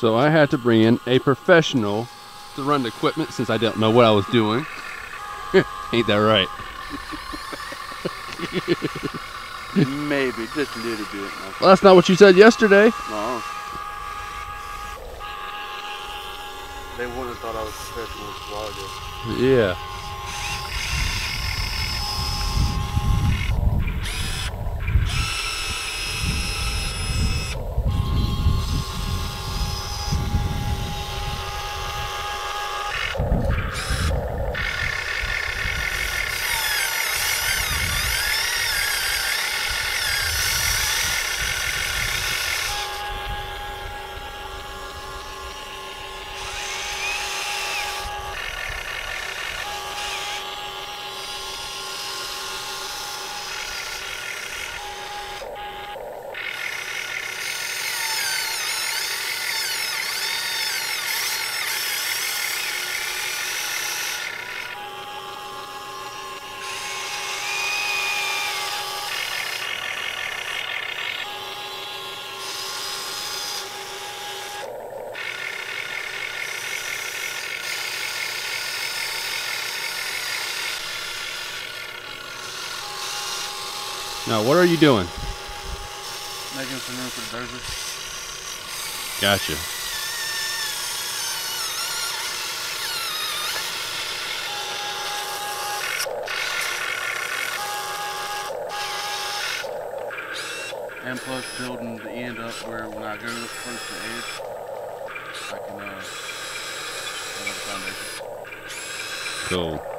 So I had to bring in a professional to run the equipment since I didn't know what I was doing. Ain't that right? Maybe, just a little bit. Well, that's not what you said yesterday. No. They wouldn't have thought I was a professional vlogger. Yeah. Now, what are you doing? Making some room for the dozer. Gotcha. And plus building the end up where when I go close to the edge, I can uh, have a foundation. Cool.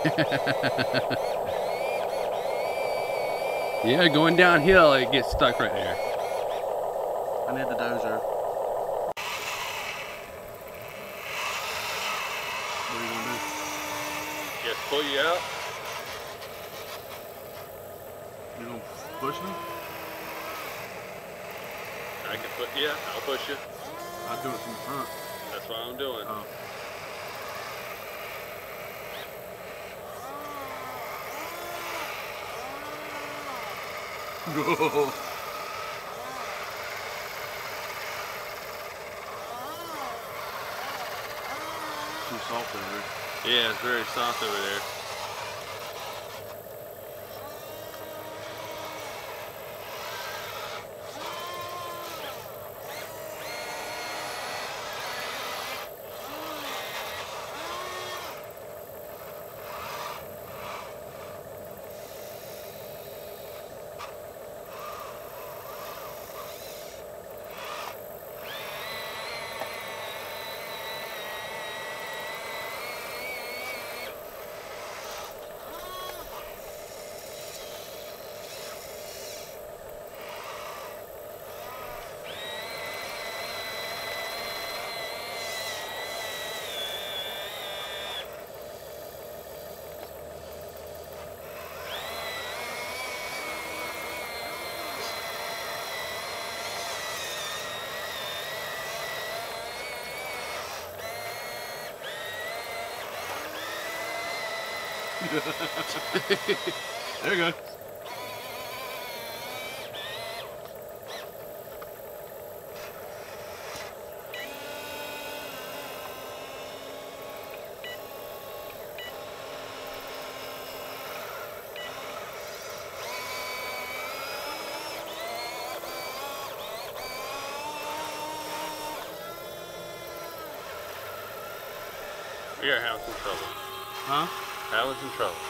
Yeah, going downhill, it gets stuck right there. I need the dozer. What are you gonna do? Just pull you out. You gonna push me? I can put, yeah, I'll push you. I'll do it from the front. That's what I'm doing. Oh. No. Too soft over there. Yeah, it's very soft over there. There you go. We are having some trouble. Huh? Having in trouble.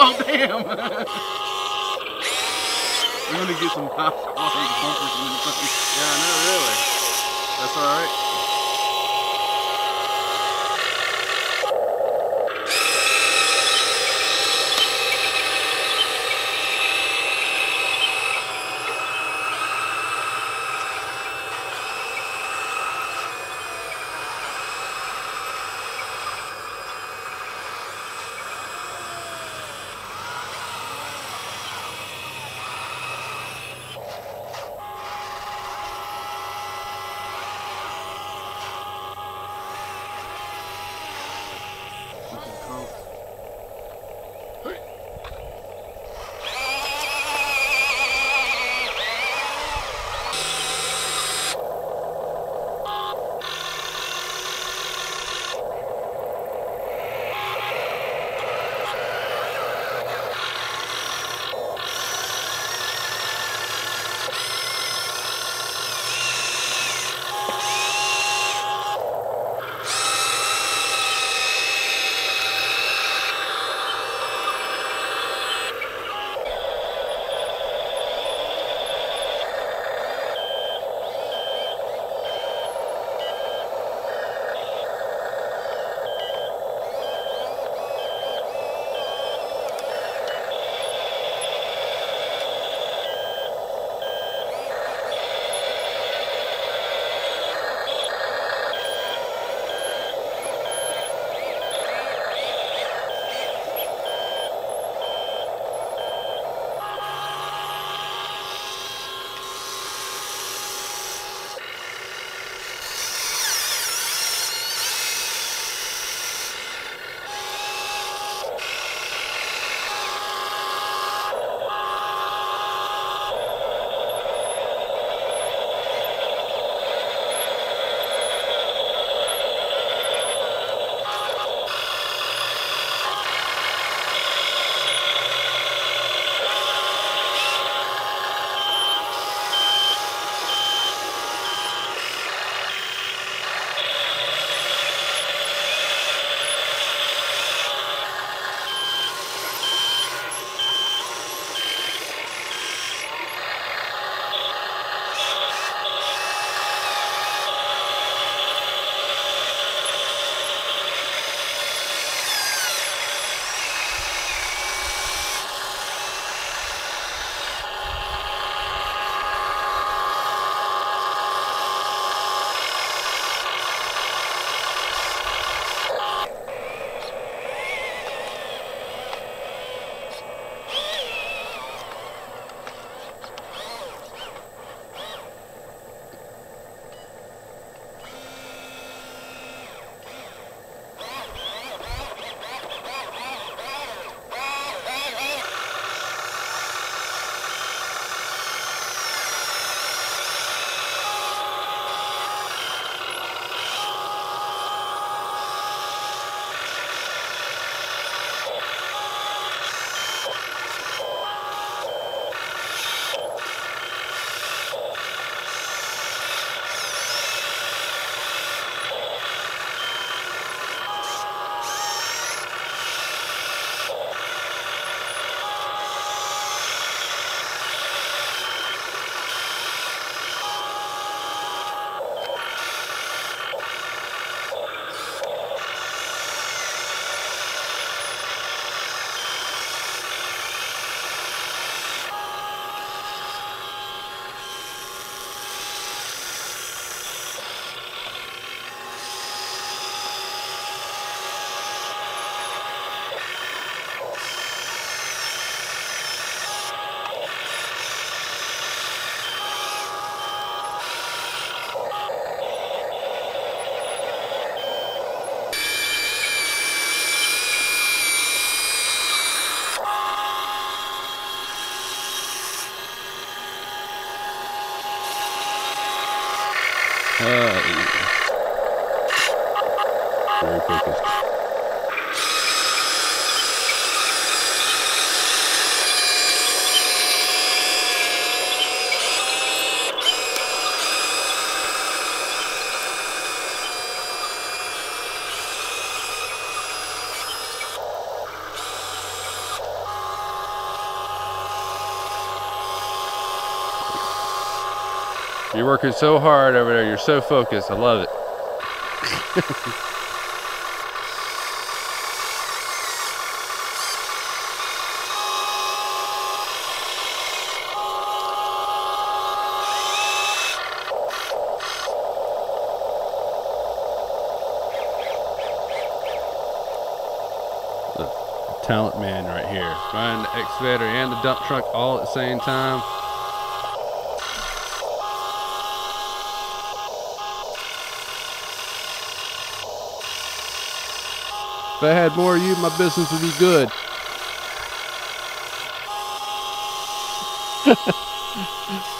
Oh, damn! We're gonna get some quality bumpers in the face. Yeah, no, really. That's all right. Very focused. You're working so hard over there. You're so focused. I love it. The talent man right here. Running the excavator and the dump truck all at the same time. If I had more of you, my business would be good.